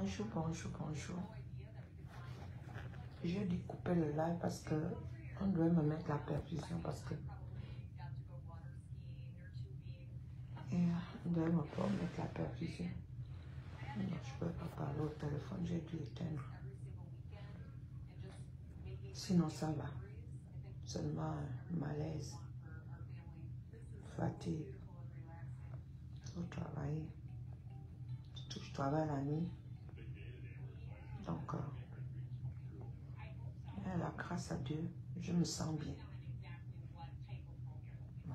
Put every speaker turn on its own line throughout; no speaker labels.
Bonjour, bonjour, bonjour. J'ai dû couper le live parce que on doit me mettre la perfusion parce que on doit me mettre la perfusion. Je ne peux pas parler au téléphone, j'ai dû éteindre. Sinon, ça va. Seulement malaise, fatigue, faut travailler. Je travaille la nuit. Donc, euh, la grâce à Dieu, je me sens bien.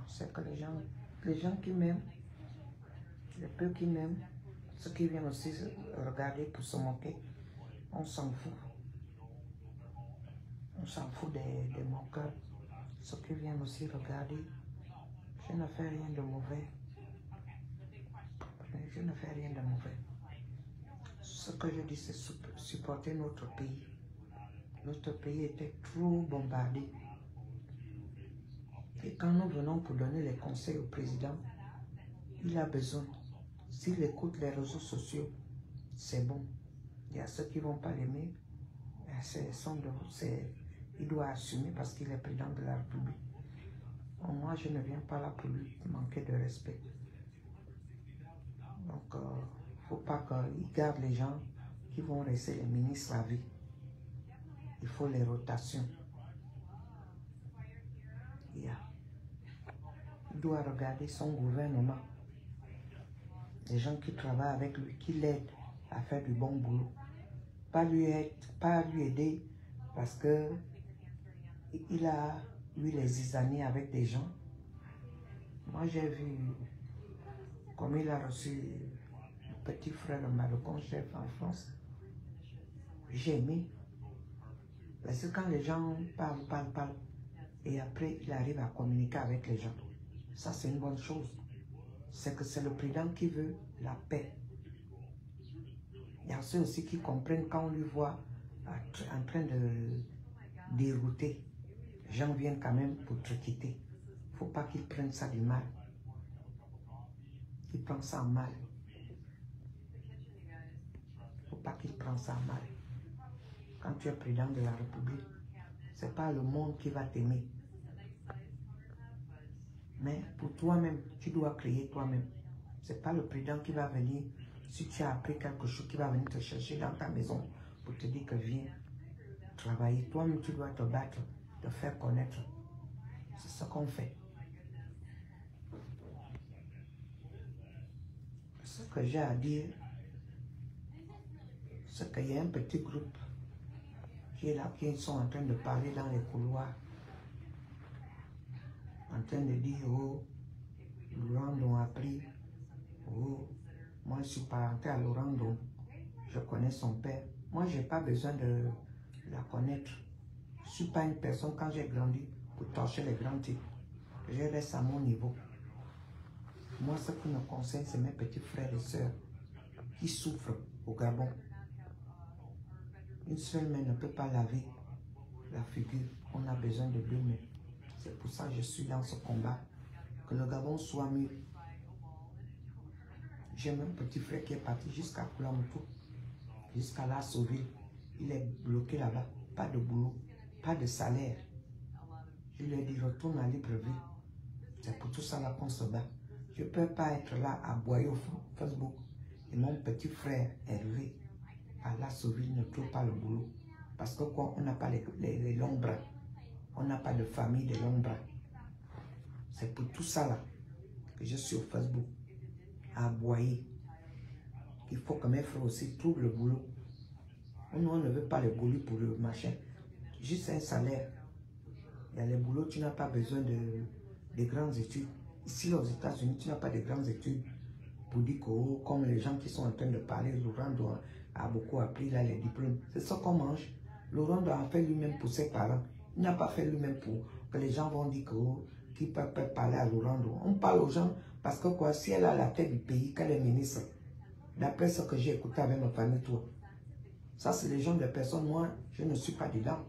C'est que les gens, les gens qui m'aiment, les peu qui m'aiment, ceux qui viennent aussi regarder pour se moquer, on s'en fout. On s'en fout de, de mon cœur. Ceux qui viennent aussi regarder, je ne fais rien de mauvais. Je ne fais rien de mauvais. Ce que je dis, c'est sup- supporter notre pays. Notre pays était trop bombardé. Et quand nous venons pour donner les conseils au président, il a besoin. S'il écoute les réseaux sociaux, c'est bon. Il y a ceux qui ne vont pas l'aimer. c'est- Il doit assumer parce qu'il est président de la République. Moi, je ne viens pas là pour lui manquer de respect. Donc, ne faut pas qu'il garde les gens qui vont rester les ministres à vie. Il faut les rotations. Il doit regarder son gouvernement. Les gens qui travaillent avec lui, qui l'aident à faire du bon boulot. Pas lui, être, pas lui aider parce que il a eu les années avec des gens. Moi, j'ai vu comme il a reçu petit frère Malocon, chef en France. J'ai aimé. Parce que quand les gens parlent, parlent, parlent, et après il arrive à communiquer avec les gens, ça c'est une bonne chose. C'est que c'est le président qui veut la paix. Il y a ceux aussi qui comprennent quand on lui voit en train de dérouter. Les gens viennent quand même pour te quitter. Il ne faut pas qu'ils prennent ça du mal. Ils prennent ça en mal. Pas qu'ils prennent ça en mal. Quand tu es président de la République, ce n'est pas le monde qui va t'aimer. Mais pour toi-même, tu dois créer toi-même. Ce n'est pas le président qui va venir, si tu as appris quelque chose, qui va venir te chercher dans ta maison pour te dire que viens travailler. Toi-même, tu dois te battre, te faire connaître. C'est ce qu'on fait. Ce que j'ai à dire, qu'il y a un petit groupe qui est là, qui sont en train de parler dans les couloirs, en train de dire, oh, Laurent Don a pris, oh, moi je suis parenté à Laurent Don, je connais son père. Moi, je n'ai pas besoin de la connaître. Je ne suis pas une personne, quand j'ai grandi, pour torcher les grands types. Je reste à mon niveau. Moi, ce qui me concerne, c'est mes petits frères et sœurs qui souffrent au Gabon. Une seule main ne peut pas laver la figure. On a besoin de deux mains. C'est pour ça que je suis dans ce combat. Que le Gabon soit mieux. J'ai mon petit frère qui est parti jusqu'à Koulamoutou, jusqu'à la Sauville. Il est bloqué là-bas. Pas de boulot, pas de salaire. Je lui ai dit, retourne à Libreville. C'est pour tout ça là qu'on se bat. Je ne peux pas être là à boyer au Facebook. Et mon petit frère Hervé, à la Sauville, ne trouve pas le boulot. Parce que quoi, on n'a pas les, les, les longs bras. On n'a pas de famille de longs bras. C'est pour tout ça là que je suis au Facebook à aboyer. Il faut que mes frères aussi trouvent le boulot. Nous, on ne veut pas le boulot pour le machin. Juste un salaire. Il y a les boulots, tu n'as pas besoin de, de grandes études. Ici, aux États-Unis, tu n'as pas de grandes études pour dire que, oh, comme les gens qui sont en train de parler, Laurent doit, a beaucoup appris là, les diplômes. C'est ça qu'on mange. Laurent doit en faire lui-même pour ses parents. Il n'a pas fait lui-même pour que les gens vont dire que, oh, parler à Laurent. On parle aux gens parce que quoi, si elle a la tête du pays, qu'elle est ministre, d'après ce que j'ai écouté avec ma famille, toi, ça c'est les gens de personnes, moi, je ne suis pas dedans.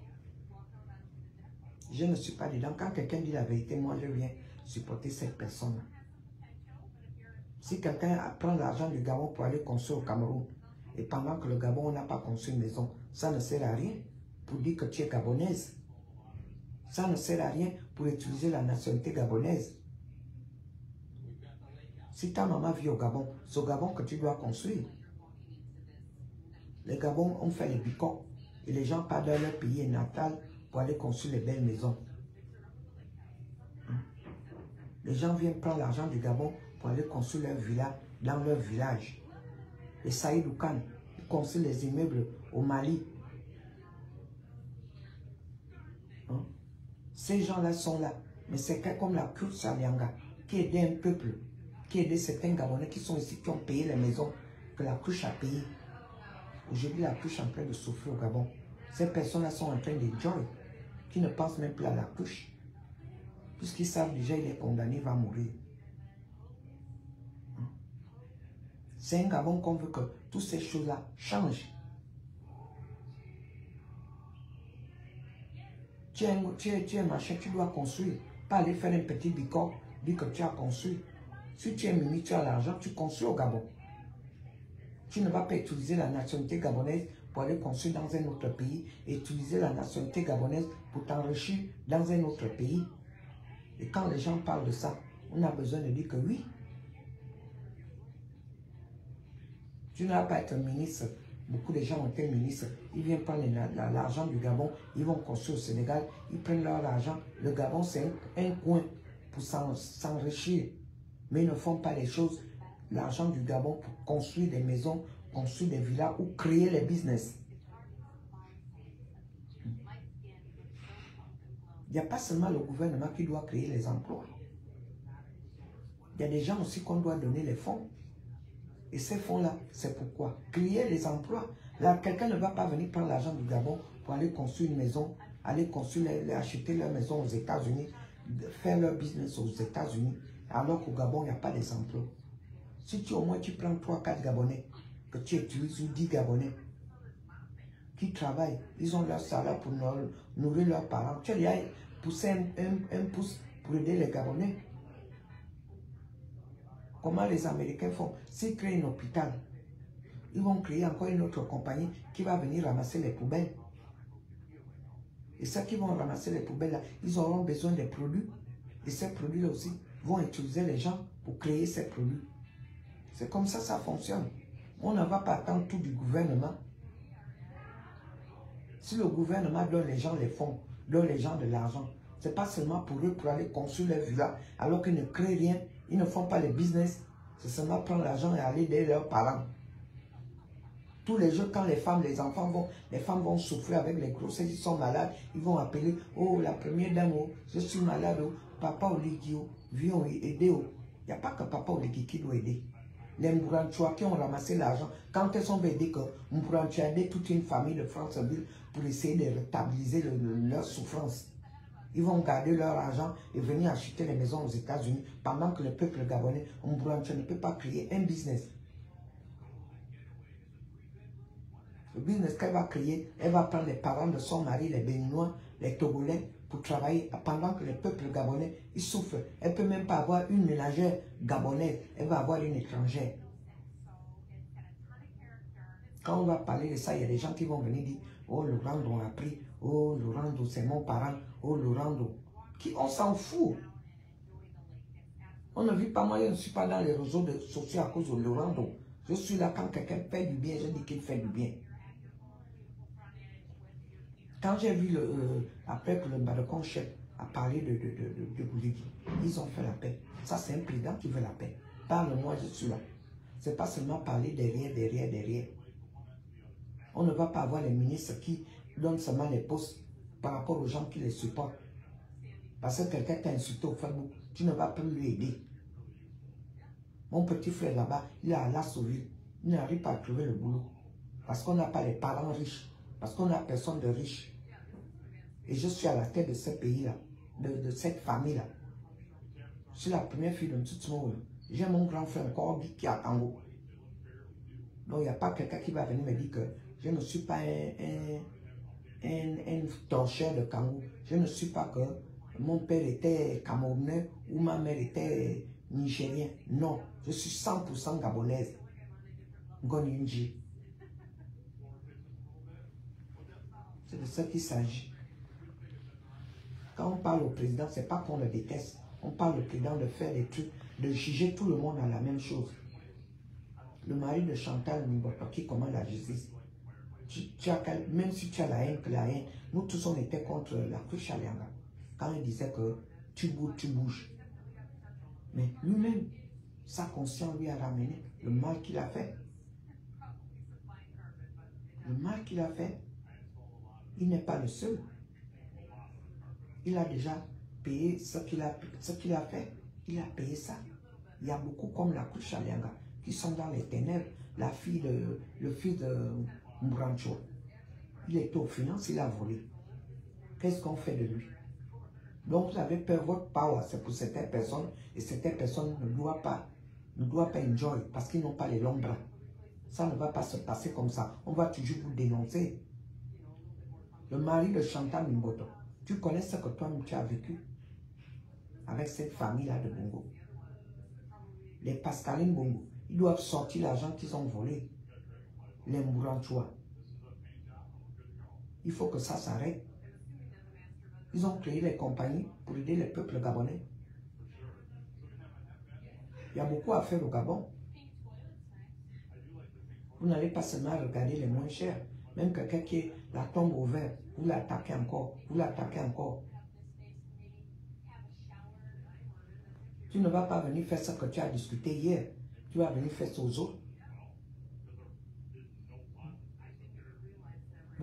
Je ne suis pas dedans. Quand quelqu'un dit la vérité, moi je viens supporter cette personne. Si quelqu'un prend l'argent du Gabon pour aller construire au Cameroun, Et pendant que le Gabon n'a pas construit une maison, ça ne sert à rien pour dire que tu es gabonaise. Ça ne sert à rien pour utiliser la nationalité gabonaise. Si ta maman vit au Gabon, c'est au Gabon que tu dois construire. Les Gabons ont fait les bicots et les gens partent dans leur pays natal pour aller construire les belles maisons. Les gens viennent prendre l'argent du Gabon pour aller construire leur villa dans leur village. Les Saïd Oukan, ils construisent les immeubles au Mali. Hein? Ces gens-là sont là. Mais c'est comme la Kurt Salianga qui aidait un peuple, qui aidait certains Gabonais qui sont ici, qui ont payé les maisons que la couche a payées. Aujourd'hui, la couche est en train de souffrir au Gabon. Ces personnes-là sont en train de joy, qui ne pensent même plus à la couche. Puisqu'ils savent déjà qu'il est condamné, il va mourir. Hein? C'est un Gabon qu'on veut que toutes ces choses-là changent. Tu es, tu, tu es machin, tu dois construire. Pas aller faire un petit bicor, dire que tu as construit. Si tu es mimi, tu as l'argent, tu construis au Gabon. Tu ne vas pas utiliser la nationalité gabonaise pour aller construire dans un autre pays utiliser la nationalité gabonaise pour t'enrichir dans un autre pays. Et quand les gens parlent de ça, on a besoin de dire que oui. Tu n'as pas être ministre. Beaucoup de gens ont été ministres. Ils viennent prendre l'argent du Gabon. Ils vont construire au Sénégal. Ils prennent leur argent. Le Gabon, c'est un, coin pour s'enrichir. Mais ils ne font pas les choses. L'argent du Gabon pour construire des maisons, construire des villas ou créer les business. Il n'y a pas seulement le gouvernement qui doit créer les emplois. Il y a des gens aussi qu'on doit donner les fonds. Et ces fonds-là, c'est pourquoi? Créer les emplois. Là, quelqu'un ne va pas venir prendre l'argent du Gabon pour aller construire une maison, aller construire, acheter leur maison aux États-Unis, faire leur business aux États-Unis, alors qu'au Gabon, il n'y a pas des emplois. Si tu au moins tu prends 3-4 Gabonais, que tu utilises ou 10 Gabonais, qui travaillent, ils ont leur salaire pour nourrir leurs parents. Tu as poussé un, un, pouce pour aider les Gabonais. Comment les Américains font? S'ils créent un hôpital, ils vont créer encore une autre compagnie qui va venir ramasser les poubelles. Et ceux qui vont ramasser les poubelles, là, ils auront besoin des produits. Et ces produits-là aussi vont utiliser les gens pour créer ces produits. C'est comme ça ça fonctionne. On ne va pas attendre tout du gouvernement. Si le gouvernement donne les gens les fonds, donne les gens de l'argent, ce n'est pas seulement pour eux pour aller construire les villas, alors qu'ils ne créent rien, ils ne font pas les business, c'est seulement prendre l'argent et aller aider leurs parents. Tous les jours, quand les femmes, les enfants vont, les femmes vont souffrir avec les grossesses, ils sont malades, ils vont appeler, oh, la première dame, oh, je suis malade, oh, papa Oligio, oh, viens aider. Oh. Il n'y a pas que papa Oligio qui doit aider les Mbouranchois qui ont ramassé l'argent, quand elles sont dit que Mbouranchois a aidé toute une famille de Franceville pour essayer de rétablir leur souffrance. Ils vont garder leur argent et venir acheter les maisons aux États-Unis pendant que le peuple gabonais, Mbouranchois, ne peut pas créer un business. Le business qu'elle va créer, elle va prendre les parents de son mari, les Béninois, les Togolais, pour travailler pendant que le peuple gabonais, il souffre. Elle ne peut même pas avoir une ménagère gabonaise, elle va avoir une étrangère. Quand on va parler de ça, il y a des gens qui vont venir dire, oh Lorando a appris, oh Lorando c'est mon parent, oh Lorando. Qui, on s'en fout. On ne vit pas, moi je ne suis pas dans les réseaux sociaux à cause de Lorando. Je suis là quand quelqu'un fait du bien, je dis qu'il fait du bien. Quand j'ai vu, le, euh, après que le Badokon chef a parlé de, de, de, ils ont fait la paix. Ça, c'est un président qui veut la paix. Parle-moi, je suis là. Ce n'est pas seulement parler derrière, derrière, derrière. On ne va pas avoir les ministres qui donnent seulement les postes par rapport aux gens qui les supportent. Parce que quelqu'un t'a insulté au Facebook, tu ne vas plus lui aider. Mon petit frère là-bas, il est à la sauver. Il n'arrive pas à trouver le boulot. Parce qu'on n'a pas les parents riches. Parce qu'on n'a personne de riche. Et je suis à la tête de ce pays-là, de, cette famille-là. Je suis la première fille de monde. J'ai mon grand frère encore qui est à Tango. Donc, il n'y a pas quelqu'un qui va venir me dire que je ne suis pas un, un, un torcheur de Cameroun. Je ne suis pas que mon père était camerounais ou ma mère était nigérienne. Non, je suis 100% gabonaise. Gonyunji. C'est de ça qu'il s'agit. Quand on parle au président, c'est pas qu'on le déteste. On parle au président de faire des trucs, de juger tout le monde à la même chose. Le mari de Chantal Niboto qui commande la justice, même si tu as la haine, que la haine, nous tous on était contre la cruche. Quand il disait que tu bouges, tu bouges. Mais lui-même, sa conscience lui a ramené le mal qu'il a fait. Le mal qu'il a fait, il n'est pas le seul. Il a déjà payé ce qu'il a, a fait. Il a payé ça. Il y a beaucoup comme la couche Alianga qui sont dans les ténèbres. La fille de, le fils de Mbrancho. Il était aux finances, il a volé. Qu'est-ce qu'on fait de lui? Donc vous avez peur, votre power, c'est pour certaines personnes, et certaines personnes ne doivent pas, ne doivent pas enjoy parce qu'ils n'ont pas les longs bras. Ça ne va pas se passer comme ça. On va toujours vous dénoncer. Le mari de Chantal Mimboto, tu connais ce que toi tu as vécu avec cette famille-là de Bongo? Les Pascaline Bongo, ils doivent sortir l'argent qu'ils ont volé. Les Mouranchoua. Il faut que ça s'arrête. Ils ont créé les compagnies pour aider les peuples gabonais. Il y a beaucoup à faire au Gabon. Vous n'allez pas seulement regarder les moins chers. Même quelqu'un qui est la tombe ouverte, vous l'attaquez encore, vous l'attaquez encore. Tu ne vas pas venir faire ce que tu as discuté hier. Tu vas venir faire ça aux autres.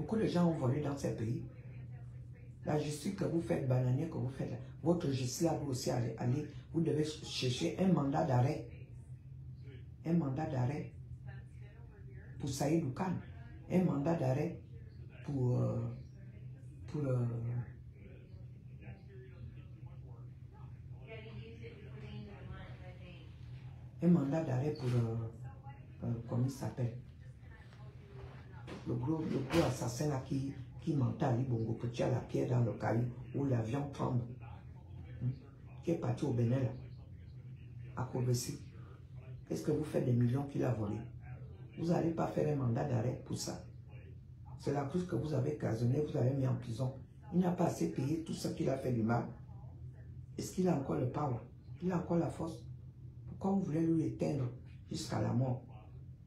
Beaucoup de gens ont volé dans ces pays? La justice que vous faites, bananier que vous faites, votre justice là, vous aussi allez, vous devez chercher un mandat d'arrêt. Un mandat d'arrêt pour Saïd Khan. Un mandat d'arrêt pour, euh, pour euh, un mandat d'arrêt pour, euh, comment il s'appelle? Le gros, le assassin là qui, qui à Libongo, que tu la pierre dans le caillou, où l'avion tremble, hmm, qui est parti au Bénin là, à Kobesi. Qu'est-ce que vous faites des millions qu'il a volés? Vous n'allez pas faire un mandat d'arrêt pour ça. C'est la cause que vous avez casonné, vous avez mis en prison. Il n'a pas assez payé tout ce qu'il a fait du mal. Est-ce qu'il a encore le power? Il a encore la force? Pourquoi vous voulez lui éteindre jusqu'à la mort?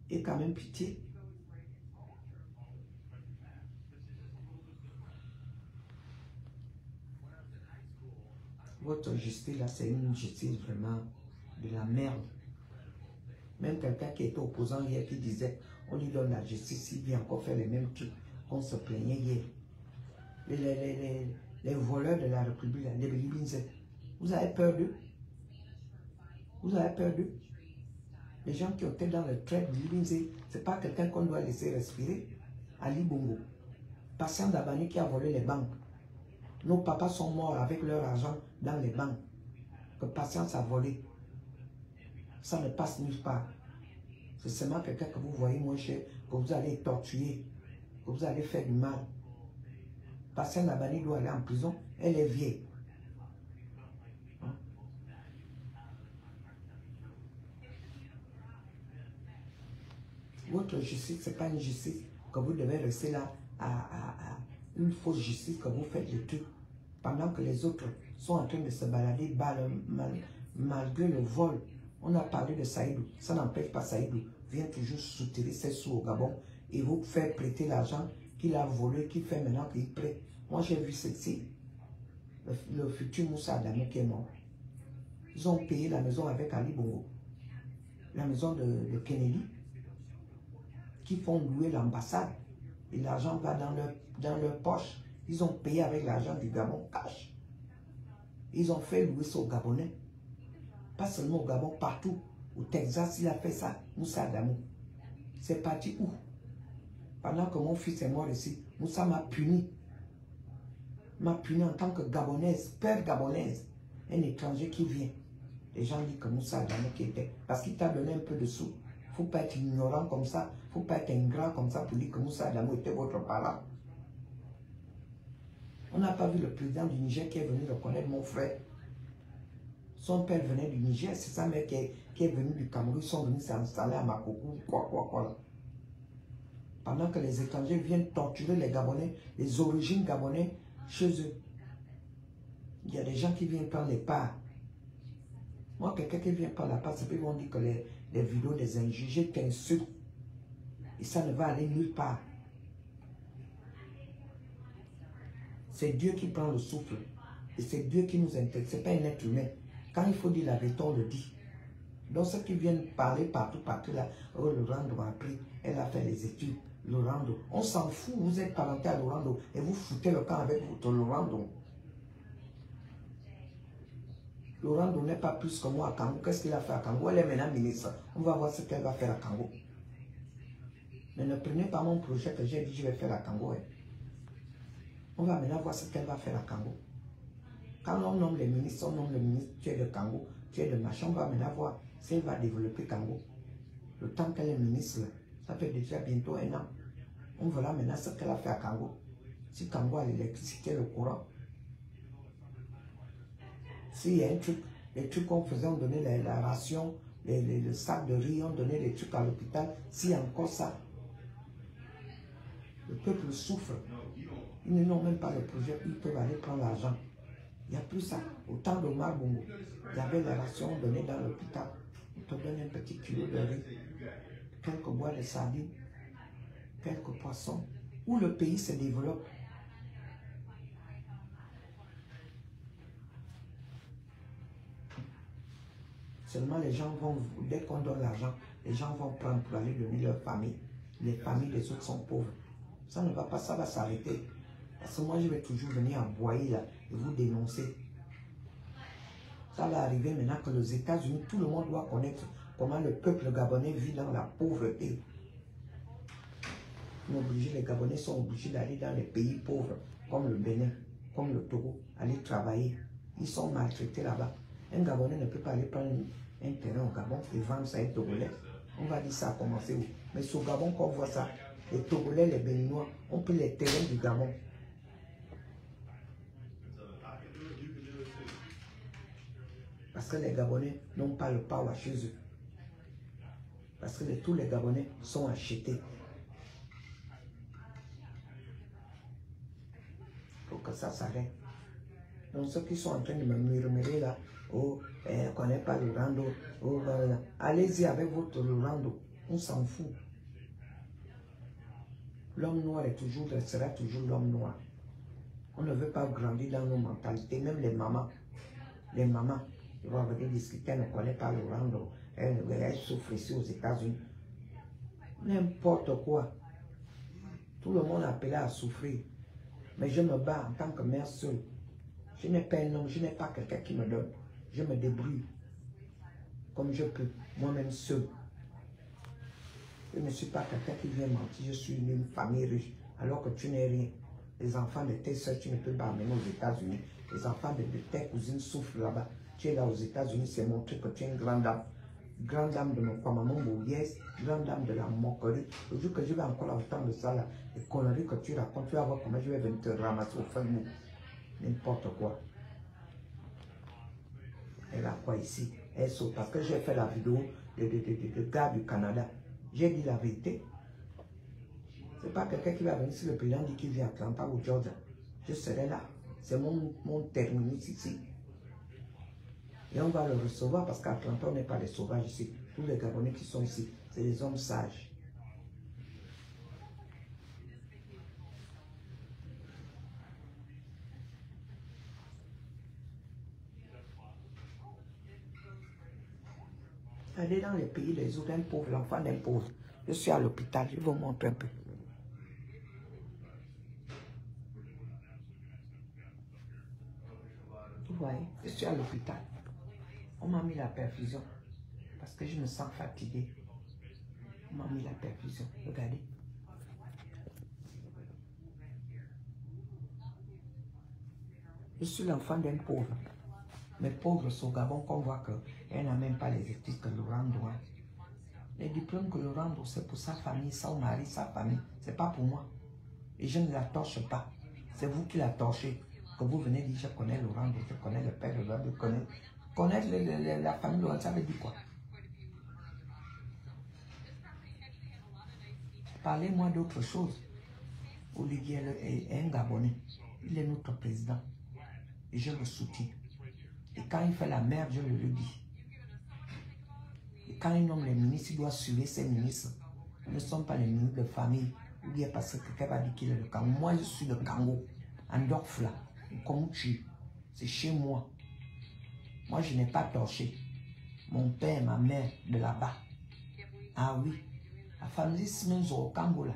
Et quand même pitié. Votre justice là, c'est une justice vraiment de la merde. Même quelqu'un qui était opposant hier qui disait on lui donne la justice, il vient encore faire les mêmes trucs qu'on se plaignait hier. Les, les, les, voleurs de la République, les Bilibinzes, vous avez peur d'eux Vous avez peur d'eux Les gens qui étaient dans le trait de ce n'est pas quelqu'un qu'on doit laisser respirer. Ali Bongo, patient d'Abani qui a volé les banques. Nos papas sont morts avec leur argent dans les banques. Que patience a volé. Ça ne passe nulle part. C'est seulement quelqu'un que vous voyez moins cher, que vous allez torturer, que vous allez faire du mal. Patience Nabani doit aller en prison, elle est vieille. Votre justice, ce n'est pas une justice que vous devez rester là à, une fausse justice que vous faites le truc pendant que les autres sont en train de se balader malgré le vol. On a parlé de Saïdou. Ça n'empêche pas Saïdou. Vient toujours soutirer ses sous au Gabon et vous faire prêter l'argent qu'il a volé, qu'il fait maintenant qu'il prête. Moi, j'ai vu ceci. Le, futur Moussa Adamé qui est mort. Ils ont payé la maison avec Ali Bongo. La maison de, Kennedy. Qui font louer l'ambassade. Et l'argent va dans leur poche. Ils ont payé avec l'argent du Gabon cash. Ils ont fait louer ça Gabonais. Pas seulement au Gabon, partout. Au Texas, il a fait ça. Moussa Adamou. C'est parti où? Pendant que mon fils est mort ici, Moussa m'a puni. M'a puni en tant que Gabonaise, père Gabonaise. Un étranger qui vient. Les gens disent que Moussa Adamou qui était. Parce qu'il t'a donné un peu de sous. Il ne faut pas être ignorant comme ça. Il ne faut pas être ingrat comme ça pour dire que Moussa Adamou était votre parent. On n'a pas vu le président du Niger qui est venu reconnaître mon frère. Son père venait du Niger, c'est sa mère qui est, venue du Cameroun. Ils sont venus s'installer à Makoko, quoi, quoi, quoi. Pendant que les étrangers viennent torturer les Gabonais, les origines Gabonais chez eux. Il y a des gens qui viennent prendre les parts. Moi, quelqu'un qui vient prendre la part, c'est qu'ils vont dire que les, les vidéos des injugés t'insultent. Et ça ne va aller nulle part. C'est Dieu qui prend le souffle. Et c'est Dieu qui nous intègre. Ce n'est pas un être humain. Quand il faut dire la vérité, on le dit. Donc ceux qui viennent parler partout, partout là, oh Lorando a appris, elle a fait les études, Lorando. On s'en fout, vous êtes parenté à Lorando et vous foutez le camp avec votre Lorando. Lorando n'est pas plus que moi à Kango. Qu'est-ce qu'il a fait à Kango Elle est maintenant ministre. On va voir ce qu'elle va faire à Kango. Mais ne prenez pas mon projet que j'ai dit je vais faire à Kango. Hein. On va maintenant voir ce qu'elle va faire à Kango. Quand on nomme les ministres, on nomme le ministre, tu es de Kango, tu es de machin, on va maintenant voir si elle va développer Kango. Le temps qu'elle est ministre, ça fait déjà bientôt un an. On verra maintenant ce qu'elle a fait à Kango. Si Kango a l'électricité, le courant. S'il y a un truc, les trucs qu'on faisait, on donnait la, ration, les, les, le sac de riz, on donnait les trucs à l'hôpital. S'il y a encore ça, le peuple souffre. Ils n'ont même pas le projet, ils peuvent aller prendre l'argent. Il n'y a plus ça. Au temps d'Omar Bongo, il y avait la ration donnée dans l'hôpital. On te donne un petit kilo de riz, quelques bois de sardines, quelques poissons. Où le pays se développe. Seulement les gens vont, dès qu'on donne l'argent, les gens vont prendre pour aller donner leur famille. Les familles des autres sont pauvres. Ça ne va pas, ça va s'arrêter. Parce que moi, je vais toujours venir boyer là et vous dénoncer. Ça va arriver maintenant que les États-Unis, tout le monde doit connaître comment le peuple gabonais vit dans la pauvreté. les Gabonais sont obligés d'aller dans les pays pauvres, comme le Bénin, comme le Togo, aller travailler. Ils sont maltraités là-bas. Un Gabonais ne peut pas aller prendre un terrain au Gabon et vendre ça à un Togolais. On va dire ça a commencé où? Mais au Gabon, quand on voit ça, les Togolais, les Béninois, on peut les terrains du Gabon. Parce que les Gabonais n'ont pas le power chez eux. Parce que tous les Gabonais sont achetés. Pour que ça s'arrête. Donc ceux qui sont en train de me murmurer là, oh, eh, on ne connaît pas le rando, oh, allez-y avec votre rando, on s'en fout. L'homme noir est toujours, sera toujours l'homme noir. On ne veut pas grandir dans nos mentalités, même les mamans. Les mamans, vont venir discuter, ne connaît pas le rando. Elle, elle souffre ici aux États-Unis. N'importe quoi. Tout le monde est appelé à souffrir. Mais je me bats en tant que mère seule. Je n'ai pas un homme, je n'ai pas quelqu'un qui me donne. Je me débrouille comme je peux, moi-même seul. Je ne suis pas quelqu'un qui vient mentir, je suis une famille riche, alors que tu n'es rien. Les enfants de tes soeurs, tu ne peux pas amener aux États-Unis. Les enfants de, tes cousines souffrent là-bas. Tu es là aux États-Unis, c'est montrer que tu es une grande dame. Grande dame de mon maman yes, grande dame de la moquerie. Le que je vais encore entendre ça, là, les conneries que tu racontes, tu vas voir comment je vais venir te ramasser au bout. N'importe quoi. Elle a quoi ici? Elle saute parce que j'ai fait la vidéo de, de, de, de gars du Canada. J'ai dit la vérité. Ce n'est pas quelqu'un qui va venir si le président dit qu'il vient à Atlanta ou Georgia. Je serai là. C'est mon, mon terminus ici. Et on va le recevoir parce qu'Atlanta, on n'est pas les sauvages ici. Tous les Gabonais qui sont ici, c'est des hommes sages. Allez dans les pays, les autres, d'un pauvre, l'enfant d'un pauvre. Je suis à l'hôpital, je vous montrer un peu. Vous voyez, je suis à l'hôpital. On m'a mis la perfusion parce que je me sens fatiguée. On m'a mis la perfusion. Regardez. Je suis l'enfant d'un pauvre. Mais pauvre, au Gabon, qu'on voit qu'elle n'a même pas les études que Laurent doit. Les diplômes que Laurent doit, c'est pour sa famille, son mari, sa famille. C'est pas pour moi. Et je ne la torche pas. C'est vous qui la torchez. Que vous venez dire, je connais Laurent, je connais le père de Laurent, je connais. Connaître la famille Laurent, ça veut dire quoi? Parlez-moi d'autre chose. Olivier est un Gabonais. Il est notre président. Et je le soutiens. Et quand il fait la merde, je le, le dis. Et quand il nomme les ministres, il doit suivre ses ministres. Ce ne sont pas les ministres de famille. Ou bien parce que quelqu'un va dire qu'il est le Congo. Moi, je suis le Congo. Andorf là. C'est chez moi. Moi, je n'ai pas torché. Mon père, ma mère, de là-bas. Ah oui. La famille Simenzo au Congo là.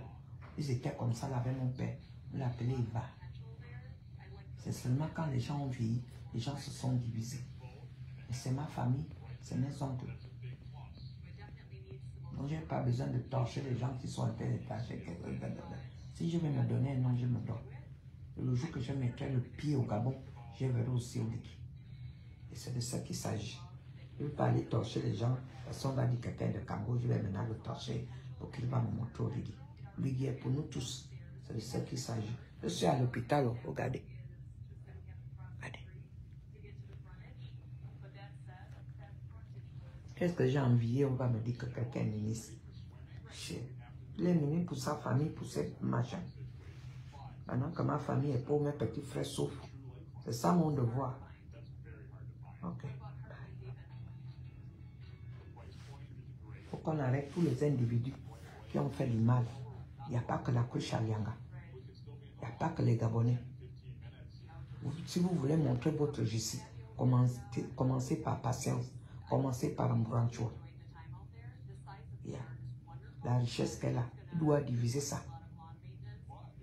Ils étaient comme ça là avec mon père. On l'appelait Eva. C'est seulement quand les gens ont vieilli, les gens se sont divisés. Et c'est ma famille, c'est mes oncles. Donc je n'ai pas besoin de torcher les gens qui sont train de tâcher. Si je vais me donner un nom, je me donne. Le jour que je mettrai le pied au Gabon, je verrai aussi au Liki. Et c'est de ça qu'il s'agit. Je ne vais pas aller torcher les gens. Si on va dire quelqu'un de Congo, je vais maintenant le torcher pour qu'il va me montrer Liki. Liki est pour nous tous. C'est de ça qu'il s'agit. Je suis à l'hôpital, regardez. Qu'est-ce que j'ai envié On va me dire que quelqu'un est ministre. Il est ministre pour sa famille, pour ses machins. Maintenant que ma famille est pauvre, mes petits frères souffrent. C'est ça mon devoir. Ok. Il faut qu'on arrête tous les individus qui ont fait du mal? Il n'y a pas que la couche Alianga. Il n'y a pas que les Gabonais. Si vous voulez montrer votre justice, commencez, par patience. Commencez par un branchou. Yeah. La richesse qu'elle a, doit diviser ça.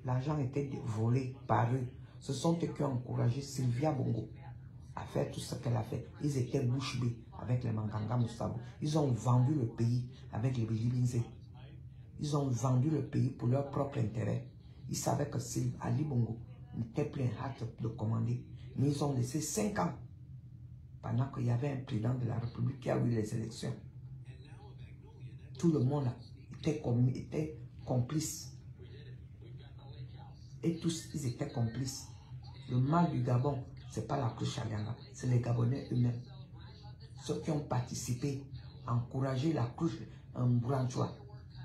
L'argent était volé par eux. Ce sont eux qui ont encouragé Sylvia Bongo à faire tout ce qu'elle a fait. Ils étaient bouche bée avec les Manganga Moustabou. Ils ont vendu le pays avec les Bilibinze. Ils ont vendu le pays pour leur propre intérêt. Ils savaient que Ali Bongo n'était plus hâte de commander. Mais ils ont laissé 5 ans pendant qu'il y avait un président de la République qui a eu les élections. Tout le monde était, était complice. Et tous, ils étaient complices. Le mal du Gabon, n'est pas la cruche Alianga, c'est les Gabonais eux-mêmes. Ceux qui ont participé à encourager la cruche en Branchois,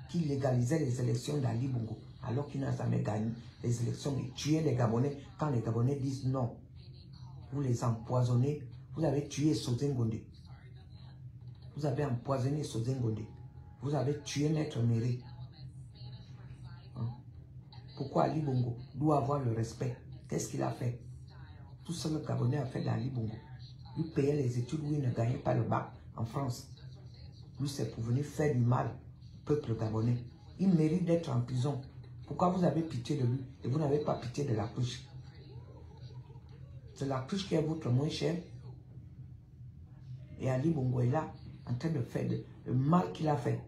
qui légalisait les élections d'Ali Bongo, alors qu'il n'a jamais gagné les élections et tué les Gabonais quand les Gabonais disent non. Vous les empoisonnez vous avez tué Sozengonde. Vous avez empoisonné Sozengonde. Vous avez tué Maître Méré. Hein? Pourquoi Ali Bongo doit avoir le respect? Qu'est-ce qu'il a fait? Tout le Gabonais a fait d'Ali Bongo. Il payait les études où il ne gagnait pas le bac en France. Lui, c'est pour venir faire du mal au peuple gabonais. Il mérite d'être en prison. Pourquoi vous avez pitié de lui et vous n'avez pas pitié de la cruche C'est la cruche qui est votre moins cher et Ali Bongo est là, en train de faire le mal qu'il a fait.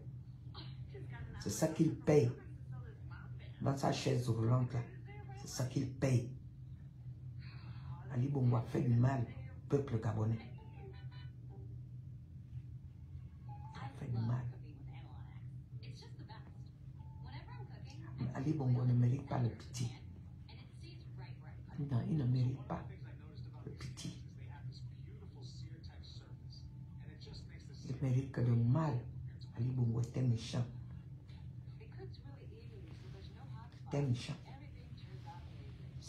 C'est ça qu'il paye. Dans sa chaise roulante. C'est ça qu'il paye. Ali Bongo a fait du mal peuple gabonais. A fait du mal. Ali Bongo ne mérite pas le pitié. Non, il ne mérite pas le pitié. Il mérite que le mal. Ali Bongo était méchant. Était méchant.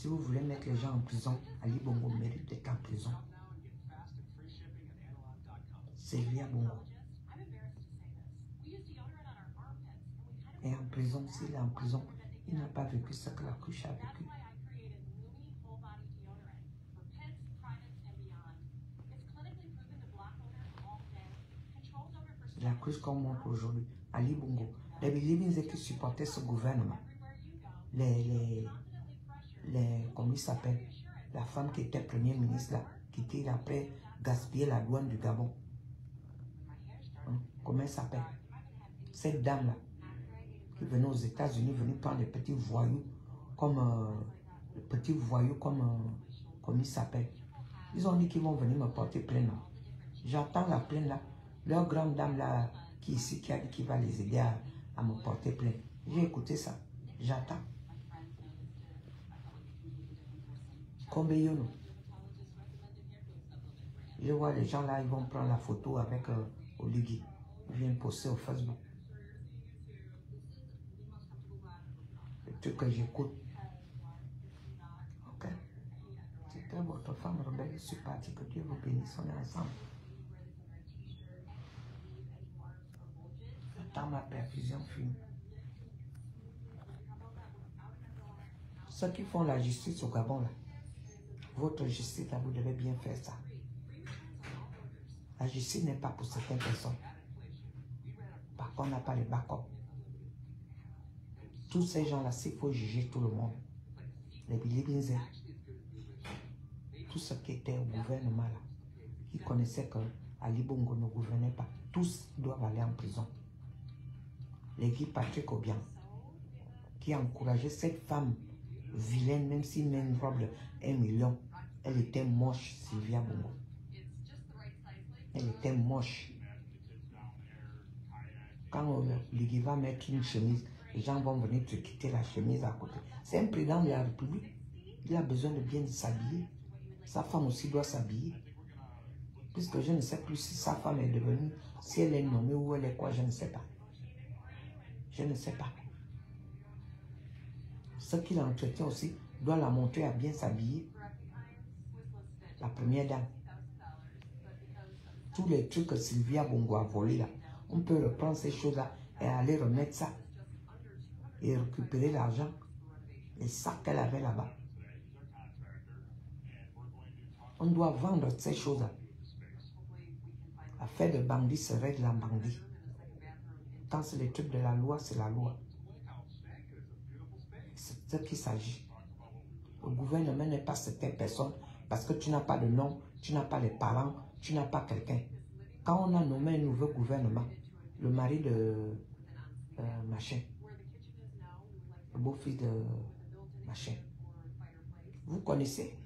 Si vous voulez mettre les gens en prison, Ali Bongo mérite d'être en prison. C'est Lia Bongo. Et en prison, s'il est en prison, il n'a pas vécu ce que la couche a vécu. la crise qu'on montre aujourd'hui, Ali Bongo, les Bilibins qui supportaient ce gouvernement, les, les, comment s'appelle, la femme qui était première ministre qui était après gaspiller la douane du Gabon. Hein? Comment elle s'appelle? Cette dame-là, qui venait aux États-Unis, venue prendre les petits voyous, comme euh, petits voyous, comme, euh, comme il s'appelle? Ils ont dit qu'ils vont venir me porter plainte. J'attends la plainte là. Leur grande dame là, qui ici, qui a va les aider à, à me porter plainte. J'ai écouté ça. J'attends. Combien Je vois les gens là, ils vont prendre la photo avec euh, Oligui. Ils viennent poster au Facebook. trucs que j'écoute. Ok. C'était votre femme rebelle. Je suis parti. Que Dieu vous bénisse. On est ensemble. Attends ma perfusion fine. Ceux qui font la justice au Gabon, là, votre justice, là, vous devez bien faire ça. La justice n'est pas pour certaines personnes. Par contre, on n'a pas les backups. Tous ces gens-là, s'il faut juger tout le monde, les Bilibinzés, tous ceux qui étaient au gouvernement, là, qui connaissaient que Ali Bongo ne gouvernait pas, tous doivent aller en prison. Les Guy Patrick Obiang, qui a encouragé cette femme vilaine, même si une robe 1 million, elle était moche, Sylvia Bongo. Elle était moche. Quand euh, le va mettre une chemise, les gens vont venir te quitter la chemise à côté. C'est un président de la République. Il a besoin de bien s'habiller. Sa femme aussi doit s'habiller. Puisque je ne sais plus si sa femme est devenue, si elle est nommée ou elle est quoi, je ne sais pas. Je ne sais pas. Ce qu'il entretient aussi doit la montrer à bien s'habiller. La première dame. Tous les trucs que Sylvia Bongo a volés là, on peut reprendre ces choses-là et aller remettre ça et récupérer l'argent, les sacs qu'elle avait là-bas. On doit vendre ces choses-là. Affaire de bandit se règle en bandit. Quand c'est les trucs de la loi, c'est la loi. Ce qu'il s'agit. Le gouvernement n'est pas certaines personnes parce que tu n'as pas de nom, tu n'as pas les parents, tu n'as pas quelqu'un. Quand on a nommé un nouveau gouvernement, le mari de euh, machin, le beau-fils de machin, vous connaissez?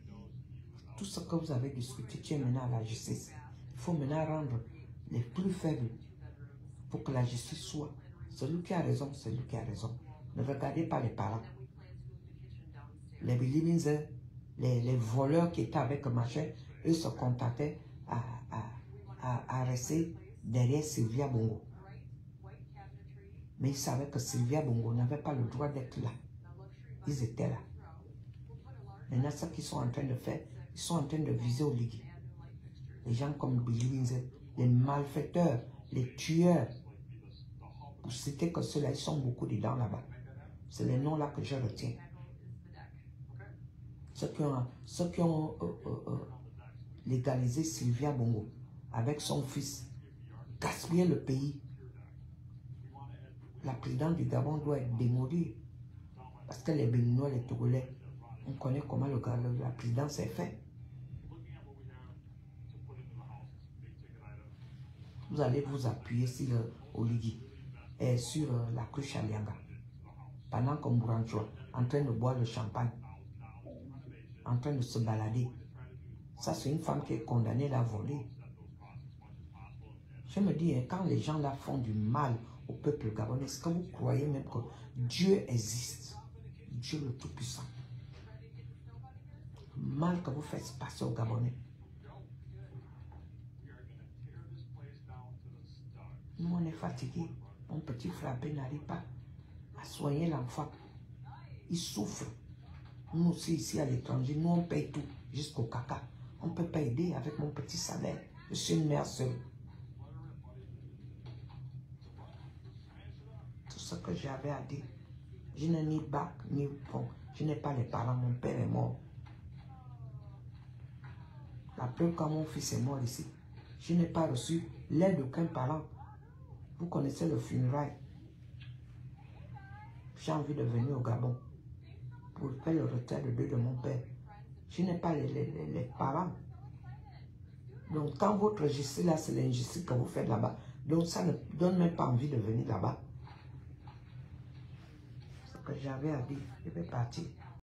Tout ce que vous avez discuté, tu es maintenant à la justice. Il faut maintenant rendre les plus faibles pour que la justice soit. Celui qui a raison, c'est lui qui a raison. Ne regardez pas les parents. Les les, les voleurs qui étaient avec machin, eux se contentaient à, à, rester derrière Sylvia Bongo. Mais ils savaient que Sylvia Bongo n'avait pas le droit d'être là. Ils étaient là. Maintenant, ce qu'ils sont en train de faire, ils sont en train de viser au ligue. Les gens comme Billy les malfaiteurs, les tueurs. Pour citer que ceux-là, ils sont beaucoup dedans là-bas. C'est les noms là que je retiens. Ceux qui ont, ceux qui ont euh, euh, euh, légalisé Sylvia Bongo avec son fils, gaspiller le pays. La présidente du Gabon doit être démolie. Parce que les Béninois, les Togolais, on connaît comment le, la présidence est faite. Vous allez vous appuyer sur le Oligui et sur la cruche Alianga. Pendant qu'on en train de boire le champagne, en train de se balader. Ça, c'est une femme qui est condamnée à voler. Je me dis, hein, quand les gens là font du mal au peuple gabonais, est-ce que vous croyez même que Dieu existe? Dieu le Tout-Puissant. Mal que vous faites passer aux Gabonais. Nous, on est fatigués. Mon petit frappé n'arrive pas à soigner l'enfant. Il souffre. Nous aussi, ici à l'étranger, nous, on paye tout, jusqu'au caca. On ne peut pas aider avec mon petit salaire. Je suis une mère seule. ce que j'avais à dire. Je n'ai ni bac, ni fond. Je n'ai pas les parents. Mon père est mort. La preuve quand mon fils est mort ici. Je n'ai pas reçu l'aide d'aucun parent. Vous connaissez le funérail. J'ai envie de venir au Gabon pour faire le retrait de deux de mon père. Je n'ai pas les, les, parents. Donc, quand votre justice là, c'est l'injustice que vous faites là-bas. Donc, ça ne donne même pas envie de venir là-bas que j'avais à dire. Je vais partir.